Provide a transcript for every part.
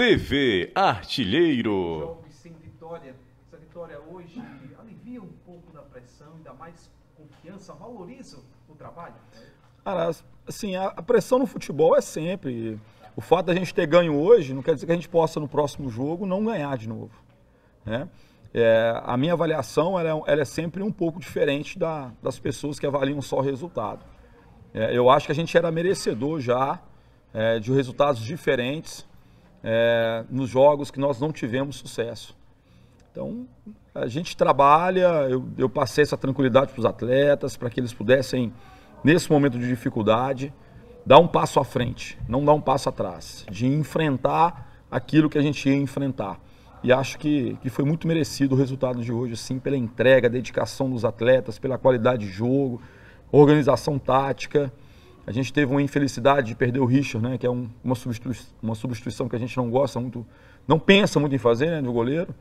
TV Artilheiro. Jogos sem vitória. Essa vitória hoje alivia um pouco da pressão e dá mais confiança, valoriza o trabalho? Cara, assim, a, a pressão no futebol é sempre. O fato da gente ter ganho hoje não quer dizer que a gente possa no próximo jogo não ganhar de novo. Né? É, a minha avaliação ela é, ela é, sempre um pouco diferente da, das pessoas que avaliam só o resultado. É, eu acho que a gente era merecedor já é, de resultados diferentes é, nos jogos que nós não tivemos sucesso. Então, a gente trabalha, eu, eu passei essa tranquilidade para os atletas, para que eles pudessem, nesse momento de dificuldade, dar um passo à frente, não dar um passo atrás, de enfrentar aquilo que a gente ia enfrentar. E acho que, que foi muito merecido o resultado de hoje, sim, pela entrega, dedicação dos atletas, pela qualidade de jogo, organização tática. A gente teve uma infelicidade de perder o Richard, né, que é um, uma, substituição, uma substituição que a gente não gosta muito, não pensa muito em fazer, né, do goleiro.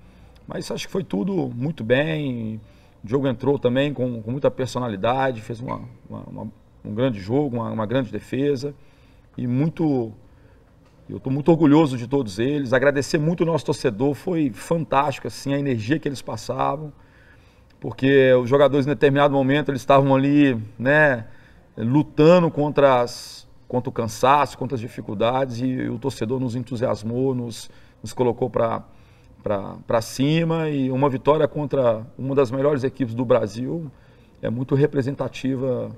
Mas acho que foi tudo muito bem. O jogo entrou também com, com muita personalidade, fez uma, uma, uma, um grande jogo, uma, grande defesa. E muito. Eu estou muito orgulhoso de todos eles. Agradecer muito o nosso torcedor, foi fantástico assim, a energia que eles passavam. Porque os jogadores, em determinado momento, eles estavam ali, né, lutando contra, as, contra o cansaço, contra as dificuldades, e o torcedor nos entusiasmou, nos, nos colocou para cima e uma vitória contra uma das melhores equipes do Brasil é muito representativa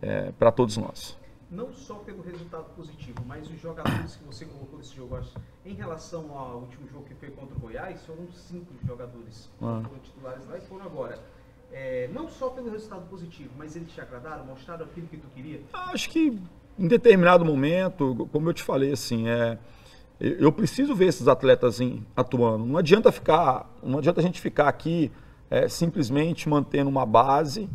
é, para todos nós. Não só pelo resultado positivo, mas os jogadores que você colocou nesse jogo, acho, em relação ao último jogo que foi contra o Goiás, foram cinco jogadores ah. que foram titulares lá e foram agora. É, não só pelo resultado positivo, mas eles te agradaram, mostraram aquilo que tu queria? Acho que em determinado momento, como eu te falei, assim, é, eu preciso ver esses atletas atuando. Não adianta ficar, não adianta a gente ficar aqui é, simplesmente mantendo uma base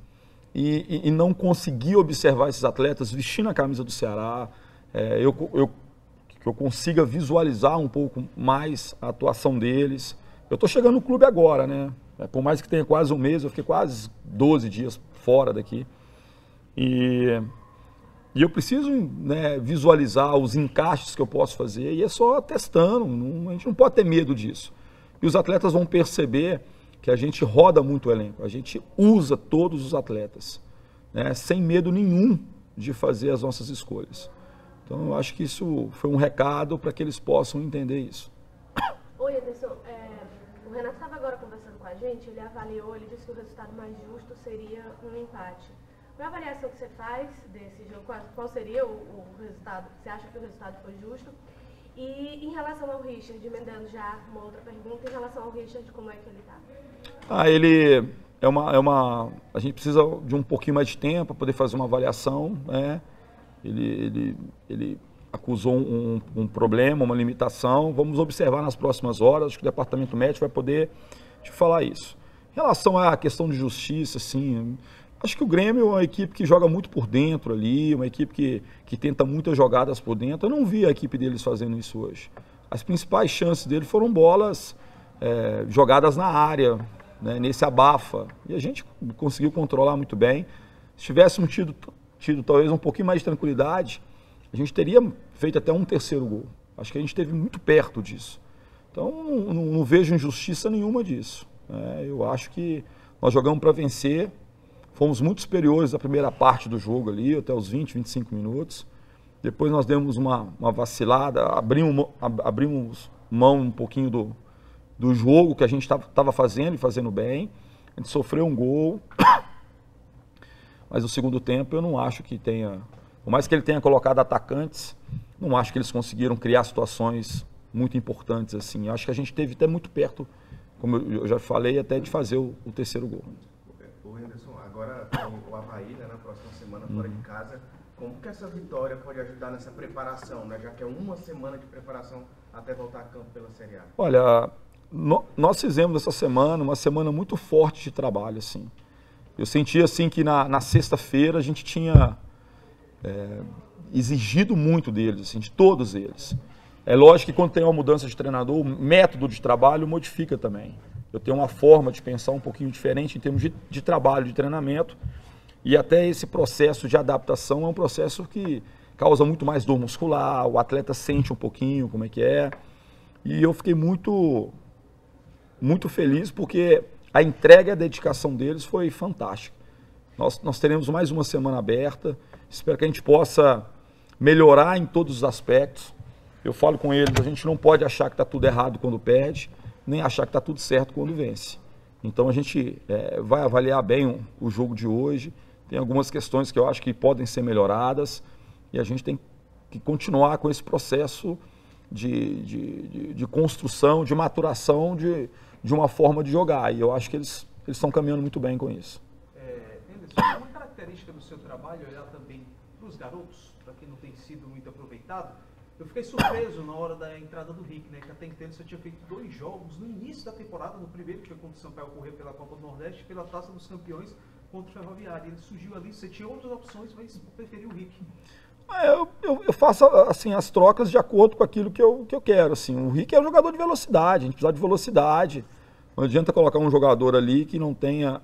e, e, e, não conseguir observar esses atletas vestindo a camisa do Ceará. É, eu, eu, que eu consiga visualizar um pouco mais a atuação deles. Eu estou chegando no clube agora, né? É, por mais que tenha quase um mês, eu fiquei quase 12 dias fora daqui. E e eu preciso né, visualizar os encaixes que eu posso fazer e é só testando, não, a gente não pode ter medo disso. E os atletas vão perceber que a gente roda muito o elenco, a gente usa todos os atletas, né, sem medo nenhum de fazer as nossas escolhas. Então eu acho que isso foi um recado para que eles possam entender isso. Oi, Anderson. É, o Renato estava agora conversando com a gente, ele avaliou, ele disse que o resultado mais justo seria um empate. Qual a avaliação que você faz desse jogo? Qual, qual seria o, o, resultado? Você acha que o resultado foi justo? E em relação ao Richard, emendando já uma outra pergunta, em relação ao Richard, como é que ele está? Ah, ele é uma, é uma. A gente precisa de um pouquinho mais de tempo para poder fazer uma avaliação. Né? Ele, ele, ele acusou um, um, problema, uma limitação. Vamos observar nas próximas horas. Acho que o departamento médico vai poder te falar isso. Em relação à questão de justiça, assim, Acho que o Grêmio é uma equipe que joga muito por dentro ali, uma equipe que, que tenta muitas jogadas por dentro. Eu não vi a equipe deles fazendo isso hoje. As principais chances dele foram bolas é, jogadas na área, né, nesse abafa. E a gente conseguiu controlar muito bem. Se tivéssemos tido, tido talvez um pouquinho mais de tranquilidade, a gente teria feito até um terceiro gol. Acho que a gente esteve muito perto disso. Então não, não, vejo injustiça nenhuma disso. É, eu acho que nós jogamos para vencer Fomos muito superiores na primeira parte do jogo ali, até os 20, 25 minutos. Depois nós demos uma, uma vacilada, abrimos, abrimos mão um pouquinho do, do jogo que a gente estava fazendo e fazendo bem. A gente sofreu um gol. Mas o segundo tempo eu não acho que tenha. Por mais que ele tenha colocado atacantes, não acho que eles conseguiram criar situações muito importantes assim. Eu acho que a gente teve até muito perto, como eu já falei, até de fazer o, o terceiro gol. O Henderson, agora tem o Havaí né, na próxima semana fora de uhum. casa. Como que essa vitória pode ajudar nessa preparação, né? já que é uma semana de preparação até voltar a campo pela Série A? Olha, no, nós fizemos essa semana uma semana muito forte de trabalho. Assim. Eu senti assim que na, na sexta-feira a gente tinha é, exigido muito deles, assim, de todos eles. É lógico que quando tem uma mudança de treinador, o método de trabalho modifica também. Eu tenho uma forma de pensar um pouquinho diferente em termos de, de trabalho, de treinamento. E até esse processo de adaptação é um processo que causa muito mais dor muscular, o atleta sente um pouquinho como é que é. E eu fiquei muito, muito feliz porque a entrega e a dedicação deles foi fantástica. Nós, nós teremos mais uma semana aberta. Espero que a gente possa melhorar em todos os aspectos. Eu falo com eles, a gente não pode achar que está tudo errado quando perde, nem achar que está tudo certo quando vence. Então a gente é, vai avaliar bem o, o, jogo de hoje. Tem algumas questões que eu acho que podem ser melhoradas e a gente tem que continuar com esse processo de, de, de, de construção, de maturação de, de uma forma de jogar. E eu acho que eles, eles estão caminhando muito bem com isso. É, uma característica do seu trabalho é olhar também para os garotos, para quem não tem sido muito aproveitado. Eu fiquei surpreso na hora da entrada do Rick, né? Que até então ele tinha feito dois jogos no início da temporada, no primeiro que foi contra o Sampaio correr pela Copa do Nordeste, pela Taça dos Campeões contra o Ferroviário. Ele surgiu ali, você tinha outras opções, mas preferiu o Rick. É, eu, eu, eu, faço assim as trocas de acordo com aquilo que eu, que eu quero. Assim. O Rick é um jogador de velocidade, a gente precisa de velocidade. Não adianta colocar um jogador ali que não tenha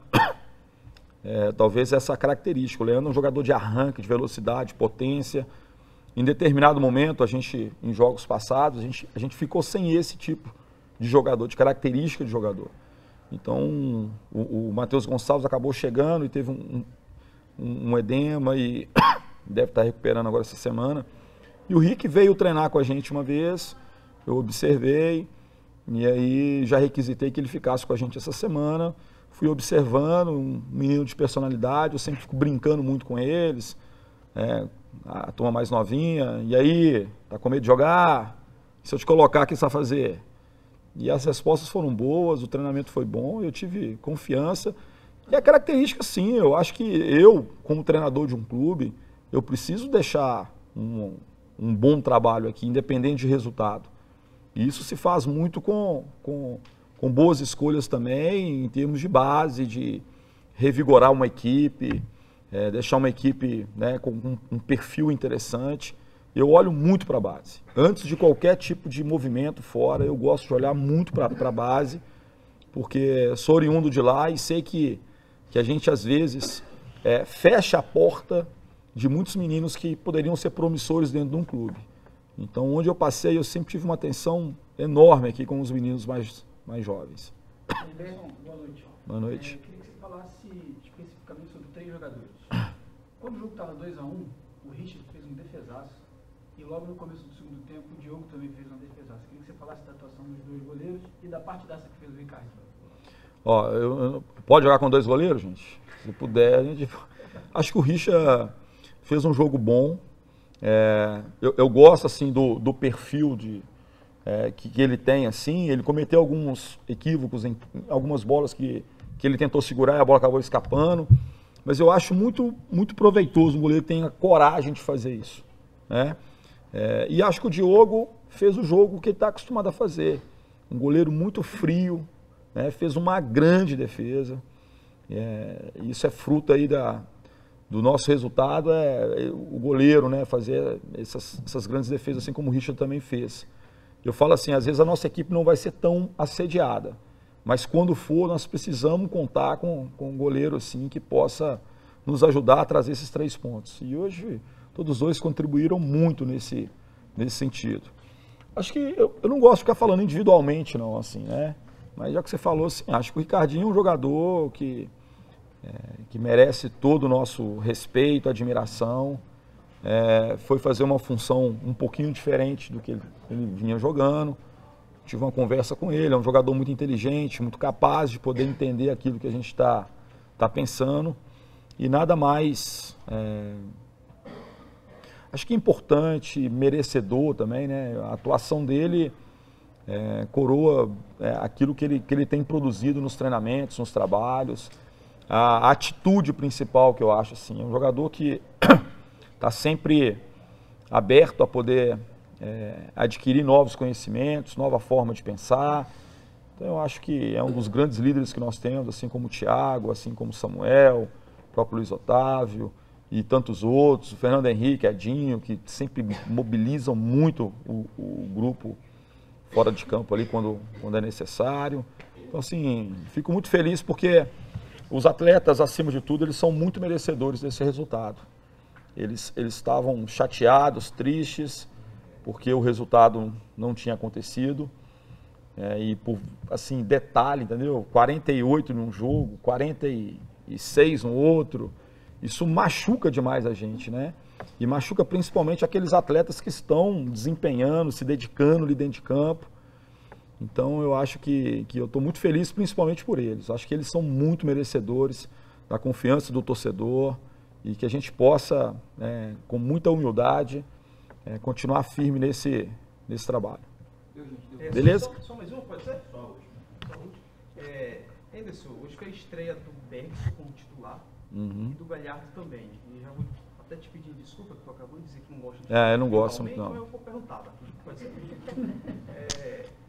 é, talvez essa característica. O Leandro é um jogador de arranque, de velocidade, potência. Em determinado momento, a gente, em jogos passados, a gente, a gente ficou sem esse tipo de jogador, de característica de jogador. Então, o, o Matheus Gonçalves acabou chegando e teve um, um, um edema e deve estar recuperando agora essa semana. E o Rick veio treinar com a gente uma vez, eu observei, e aí já requisitei que ele ficasse com a gente essa semana. Fui observando, um menino de personalidade, eu sempre fico brincando muito com eles. É, a turma mais novinha, e aí, tá com medo de jogar? Se eu te colocar, o que você vai fazer? E as respostas foram boas, o treinamento foi bom, eu tive confiança. E a característica, sim, eu acho que eu, como treinador de um clube, eu preciso deixar um, um bom trabalho aqui, independente de resultado. E isso se faz muito com, com, com boas escolhas também, em termos de base, de revigorar uma equipe, é, deixar uma equipe né, com um, um, perfil interessante. Eu olho muito para a base. Antes de qualquer tipo de movimento fora, eu gosto de olhar muito para a base, porque sou oriundo de lá e sei que, que a gente às vezes é, fecha a porta de muitos meninos que poderiam ser promissores dentro de um clube. Então, onde eu passei, eu sempre tive uma atenção enorme aqui com os meninos mais, mais jovens. Boa noite. Boa noite. É, eu queria que você falasse especificamente sobre três jogadores. Quando o jogo estava 2x1, um, o Richard fez um defesaço. E logo no começo do segundo tempo, o Diogo também fez um defesaço. Eu queria que você falasse da atuação dos dois goleiros e da parte dessa que fez o Ricardo. Ó, eu, eu, pode jogar com dois goleiros, gente? Se puder, a gente. Acho que o Richard fez um jogo bom. É, eu, eu, gosto assim do, do perfil de, é, que, que, ele tem assim. Ele cometeu alguns equívocos em, algumas bolas que, que ele tentou segurar e a bola acabou escapando. Mas eu acho muito, muito proveitoso um goleiro que tenha coragem de fazer isso. Né? É, e acho que o Diogo fez o jogo que ele está acostumado a fazer. Um goleiro muito frio, né? fez uma grande defesa. É, isso é fruto aí da, do nosso resultado, é, é, o goleiro né? fazer essas, essas grandes defesas, assim como o Richard também fez. Eu falo assim, às vezes a nossa equipe não vai ser tão assediada. Mas quando for, nós precisamos contar com, com um goleiro assim que possa nos ajudar a trazer esses três pontos. E hoje todos os dois contribuíram muito nesse, nesse sentido. Acho que eu, eu não gosto de ficar falando individualmente, não, assim, né? Mas já que você falou, assim, acho que o Ricardinho é um jogador que, é, que merece todo o nosso respeito, admiração. É, foi fazer uma função um pouquinho diferente do que ele, ele vinha jogando tive uma conversa com ele, é um jogador muito inteligente, muito capaz de poder entender aquilo que a gente está tá pensando. E nada mais, é, acho que importante, merecedor também, né? A atuação dele é, coroa é, aquilo que ele, que ele tem produzido nos treinamentos, nos trabalhos. A, a atitude principal que eu acho, assim, é um jogador que está sempre aberto a poder é, adquirir novos conhecimentos, nova forma de pensar. Então eu acho que é um dos grandes líderes que nós temos, assim como o Tiago, assim como o Samuel, o próprio Luiz Otávio e tantos outros, o Fernando Henrique, Edinho, que sempre mobilizam muito o, o grupo fora de campo ali quando, quando é necessário. Então assim, fico muito feliz porque os atletas, acima de tudo, eles são muito merecedores desse resultado. Eles, eles estavam chateados, tristes, porque o resultado não tinha acontecido. é, e por, assim, detalhe, entendeu? 48 num jogo, 46 no outro. Isso machuca demais a gente, né? E machuca principalmente aqueles atletas que estão desempenhando, se dedicando ali dentro de campo. Então eu acho que, que eu estou muito feliz, principalmente por eles. Acho que eles são muito merecedores da confiança do torcedor e que a gente possa, é, com muita humildade, é, continuar firme nesse, nesse trabalho. É, Beleza? Só, só, mais uma, pode ser? Só última. É, Anderson, hoje foi a estreia do Bergson como titular Uhum. e do Galhardo também. E já vou até te pedir desculpa, que tu acabou de dizer que não gosta de É, eu não gosto muito, Então não. eu vou perguntar, tá? Pode ser. É,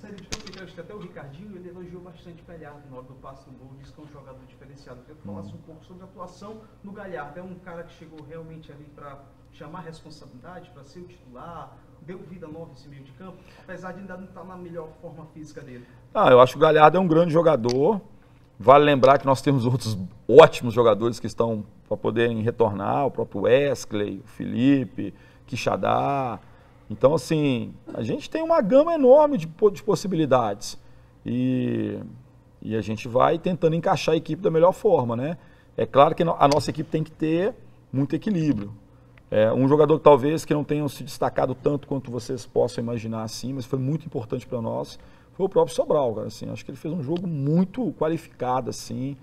série de acho que até o Ricardinho ele elogiou bastante o Galhardo na hora do passe do gol, disse que é um jogador diferenciado. Eu queria que falasse um pouco sobre a atuação no Galhardo. É um cara que chegou realmente ali para chamar responsabilidade, para ser o titular, deu vida nova esse meio de campo, apesar de ainda não estar na melhor forma física dele. Ah, eu acho que o Galhardo é um grande jogador. Vale lembrar que nós temos outros ótimos jogadores que estão para poderem retornar, o próprio Wesley, o Felipe, Quixadá. Então, assim, a gente tem uma gama enorme de, de possibilidades. E, e a gente vai tentando encaixar a equipe da melhor forma, né? É claro que a nossa equipe tem que ter muito equilíbrio. É, um jogador talvez que não tenha se destacado tanto quanto vocês possam imaginar assim, mas foi muito importante para nós, foi o próprio Sobral, cara, assim, acho que ele fez um jogo muito qualificado assim,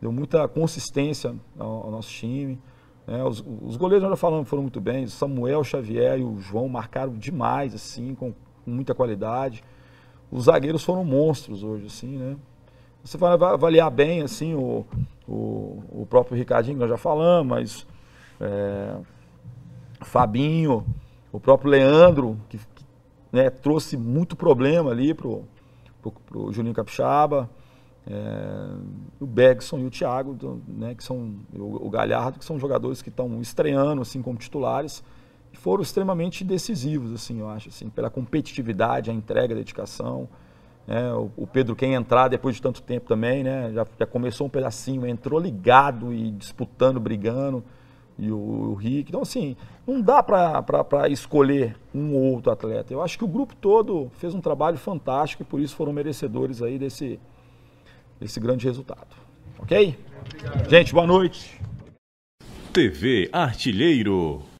deu muita consistência ao, ao nosso time. Né? os, os goleiros nós já falamos foram muito bem, Samuel Xavier e o João marcaram demais assim, com, com muita qualidade. Os zagueiros foram monstros hoje assim, né? Você vai avaliar bem assim o, o, o próprio Ricardinho nós já falamos, mas é, Fabinho, o próprio Leandro, que, que, né, trouxe muito problema ali pro, pro, pro Juninho Capixaba, é, o Bergson e o Thiago, né, que são o, o Galhardo, que são jogadores que estão estreando assim como titulares e foram extremamente decisivos, assim, eu acho, assim, pela competitividade, a entrega, a dedicação. né, o, o Pedro, quem entrar depois de tanto tempo também, né, já, já começou um pedacinho, entrou ligado e disputando, brigando e o, o Rick. Então, assim, não dá para escolher um ou outro atleta. Eu acho que o grupo todo fez um trabalho fantástico e por isso foram merecedores aí desse, desse grande resultado. Ok? Gente, boa noite. TV Artilheiro.